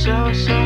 小小